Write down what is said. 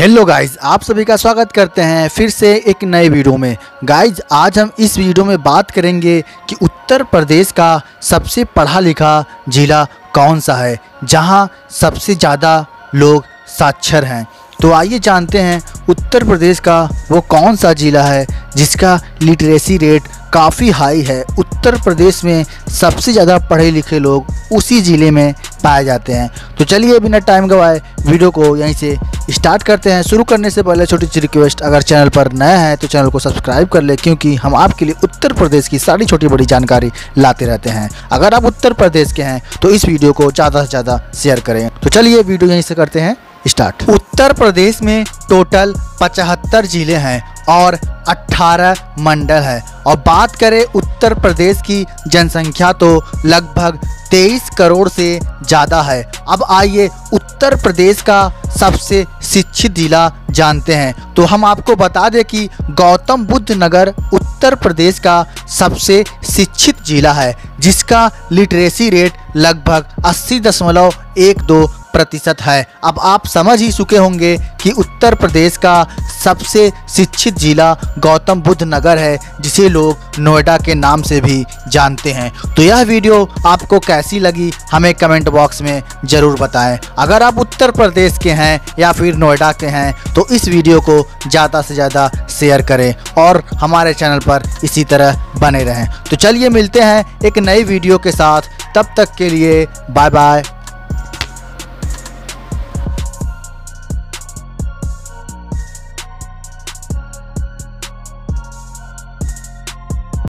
Hello guys आप सभी का स्वागत करते हैं फिर से एक नए वीडियो में। गाइज़ आज हम इस वीडियो में बात करेंगे कि उत्तर प्रदेश का सबसे पढ़ा लिखा जिला कौन सा है, जहाँ सबसे ज़्यादा लोग साक्षर हैं। तो आइए जानते हैं उत्तर प्रदेश का वो कौन सा ज़िला है, जिसका लिटरेसी रेट काफ़ी हाई है। उत्तर प्रदेश में सबसे ज़्यादा पढ़े लिखे लोग उसी ज़िले में पाए जाते हैं। तो चलिए बिना टाइम गवाए वीडियो को यहीं से स्टार्ट करते हैं। शुरू करने से पहले छोटी सी रिक्वेस्ट अगर चैनल पर नया है तो चैनल को सब्सक्राइब कर ले, क्योंकि हम आपके लिए उत्तर प्रदेश की सारी छोटी बड़ी जानकारी लाते रहते हैं। अगर आप उत्तर प्रदेश के हैं तो इस वीडियो को ज़्यादा से ज़्यादा शेयर करें। तो चलिए वीडियो यहीं से करते हैं। स्टार्ट उत्तर प्रदेश में टोटल पचहत्तर ज़िले हैं। और 18 मंडल है। और बात करें उत्तर प्रदेश की जनसंख्या तो लगभग 23 करोड़ से ज़्यादा है। अब आइए उत्तर प्रदेश का सबसे शिक्षित जिला जानते हैं। तो हम आपको बता दें कि गौतम बुद्ध नगर उत्तर प्रदेश का सबसे शिक्षित जिला है, जिसका लिटरेसी रेट लगभग अस्सी दशमलव एक दो प्रतिशत है। अब आप समझ ही चुके होंगे कि उत्तर प्रदेश का सबसे शिक्षित जिला गौतम बुद्ध नगर है, जिसे लोग नोएडा के नाम से भी जानते हैं। तो यह वीडियो आपको कैसी लगी, हमें कमेंट बॉक्स में ज़रूर बताएँ। अगर आप उत्तर प्रदेश के हैं या फिर नोएडा के हैं तो इस वीडियो को ज़्यादा से ज़्यादा शेयर करें और हमारे चैनल पर इसी तरह बने रहें। तो चलिए मिलते हैं एक नई वीडियो के साथ। तब तक के लिए बाय बाय